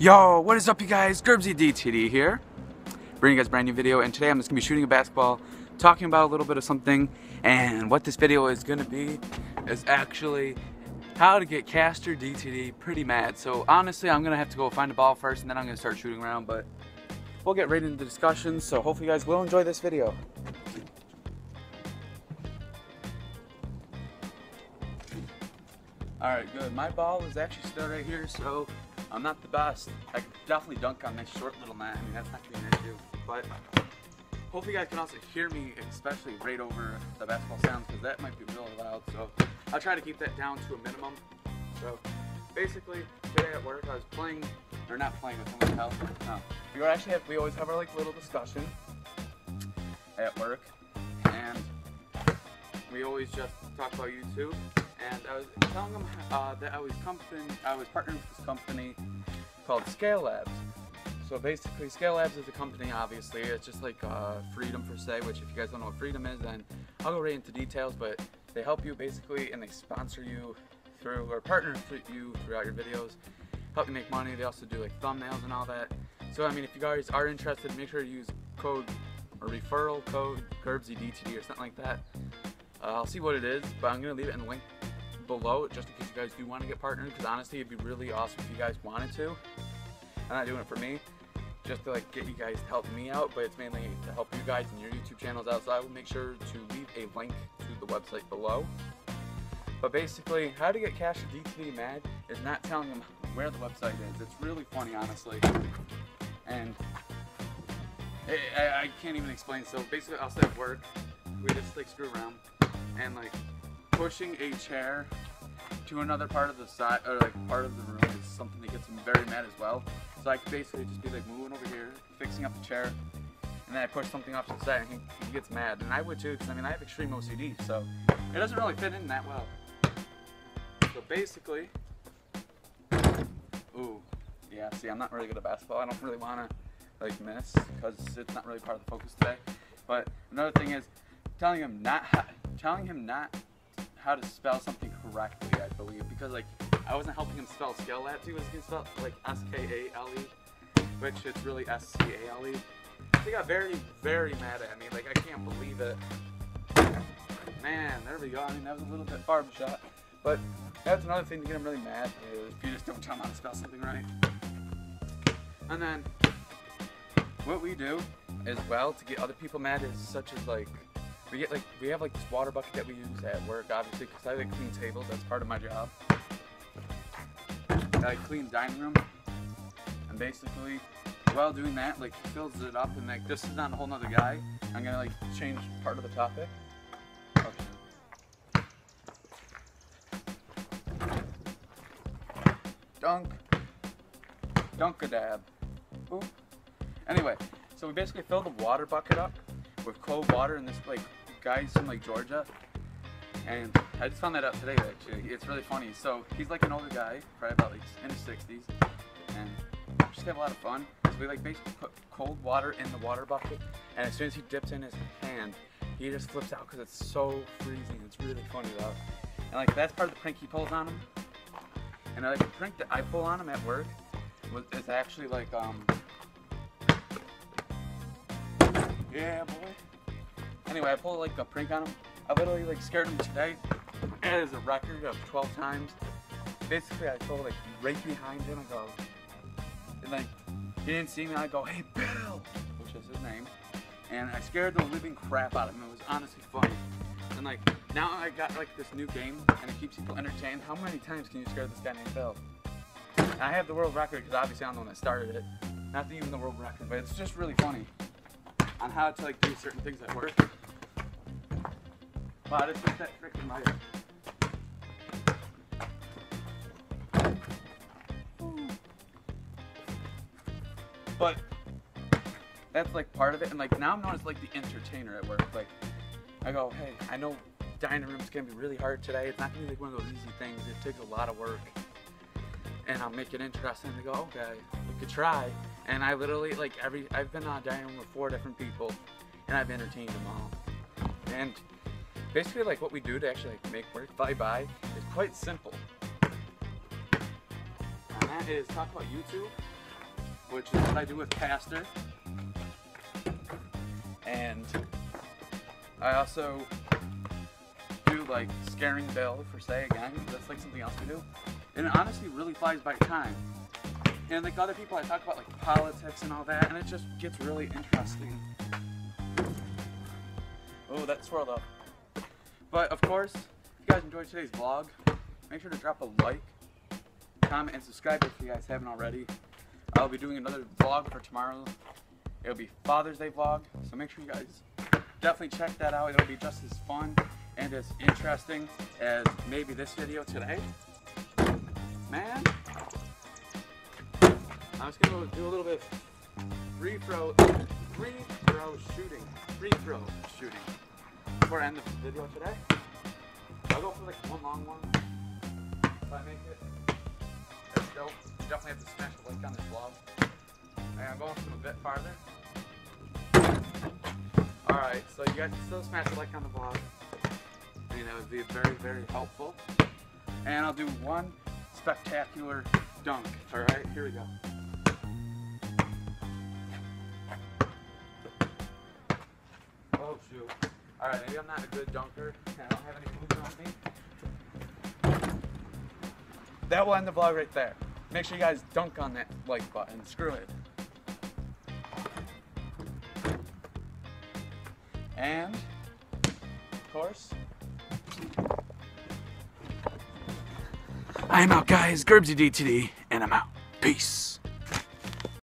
Yo, what is up you guys? Gerbzy DTD here. Bringing you guys a brand new video and today I'm just gonna be shooting a basketball, talking about a little bit of something, and what this video is gonna be is actually how to get Castor DTD pretty mad. So honestly, I'm gonna have to go find a ball first and then I'm gonna start shooting around, but we'll get right into the discussion, so hopefully you guys will enjoy this video. Alright, good. My ball is actually still right here, so I'm not the best. I could definitely dunk on this short little man. I mean, that's not going to issue. But hopefully you guys can also hear me, especially right over the basketball sounds, because that might be really loud. So I'll try to keep that down to a minimum. So basically, today at work, I was playing, or not playing with someone else. No. We actually have, we always have our like little discussion at work, and we always just talk about YouTube and I was telling them uh, that I was company, I was partnering with this company called Scale Labs. So basically, Scale Labs is a company. Obviously, it's just like uh, Freedom per se. Which, if you guys don't know what Freedom is, then I'll go right into details. But they help you basically, and they sponsor you through or partner with you throughout your videos, help you make money. They also do like thumbnails and all that. So I mean, if you guys are interested, make sure to use code or referral code GerbzyDTD or something like that. Uh, I'll see what it is, but I'm gonna leave it in the link below just in case you guys do want to get partnered because honestly it'd be really awesome if you guys wanted to. I'm not doing it for me, just to like get you guys to help me out, but it's mainly to help you guys and your YouTube channels out. So I will make sure to leave a link to the website below. But basically, how to get Castor DTD mad is not telling them where the website is. It's really funny, honestly. And I, I can't even explain. So basically, I'll say work, we just like screw around and like pushing a chair to another part of the side or like part of the room is something that gets him very mad as well. So I could basically just be like moving over here, fixing up the chair, and then I push something off to the side and he, he gets mad. And I would too, because I mean I have extreme OCD, so it doesn't really fit in that well. So basically, ooh, yeah. See, I'm not really good at basketball. I don't really want to like miss because it's not really part of the focus today. But another thing is telling him not telling him not how to spell something correctly, I believe, because like I wasn't helping him spell scale at he was gonna spell like S-K-A-L-E, which it's really S-C-A-L-E. He got very, very mad at me. Like I can't believe it. Man, there we go. I mean, that was a little bit far of a shot, but that's another thing to get him really mad is if you just don't tell him how to spell something right. And then what we do as well to get other people mad is such as like we get like we have like this water bucket that we use at work, obviously, because I like clean tables. That's part of my job. I clean dining room, and basically, while doing that, like fills it up, and like this is not a whole nother guy. I'm gonna like change part of the topic. Okay. Dunk. Dunkadab. Oop. Anyway, so we basically fill the water bucket up with cold water in this like guys from like Georgia, and I just found that out today actually. It's really funny. So he's like an older guy, probably about like in his 60s, and just have a lot of fun. So we like basically put cold water in the water bucket, and as soon as he dips in his hand, he just flips out because it's so freezing. It's really funny though. And like that's part of the prank he pulls on him. And like the prank that I pull on him at work was is actually like um yeah boy Anyway, I pulled like a prank on him. I literally like scared him today. It is a record of 12 times. Basically, I go like right behind him. I go, and like he didn't see me. I go, hey Bill, which is his name, and I scared the living crap out of him. It was honestly funny. And like now I got like this new game, and it keeps people entertained. How many times can you scare this guy named Bill? And I have the world record because obviously I'm the one that started it. Not even the world record, but it's just really funny on how to like do certain things at work. Wow, just hit that freaking. But that's like part of it, and like now I'm known as like the entertainer at work. Like I go, hey, I know dining room's gonna be really hard today. It's not gonna be like one of those easy things. It takes a lot of work, and I'll make it interesting. They go, okay, we could try. And I literally like every I've been on a dining room with four different people, and I've entertained them all. And basically like what we do to actually like, make work fly by is quite simple. And that is talk about YouTube which is what I do with Pastor. And I also do like scaring Bill for say again. That's like something else we do. And it honestly really flies by time. And like other people, I talk about like politics and all that, and it just gets really interesting. Oh, that swirled up. But of course, if you guys enjoyed today's vlog, make sure to drop a like, comment, and subscribe if you guys haven't already. I'll be doing another vlog for tomorrow. It'll be Father's Day vlog, so make sure you guys definitely check that out. It'll be just as fun and as interesting as maybe this video today. Man, I'm just gonna do a little bit of free throw, free throw shooting, free throw shooting before I end the video today. I'll go for like one long one if I make it. That's dope. You definitely have to smash a like on this vlog. And I'm going from a bit farther. Alright, so you guys can still smash a like on the vlog. I mean, that would be very, very helpful. And I'll do one spectacular dunk. Alright, here we go. Oh shoot. Alright, maybe I'm not a good dunker I don't have any moves on me. That will end the vlog right there. Make sure you guys dunk on that like button. Screw it. And, of course, I am out, guys. Gerbzy DTD, and I'm out. Peace.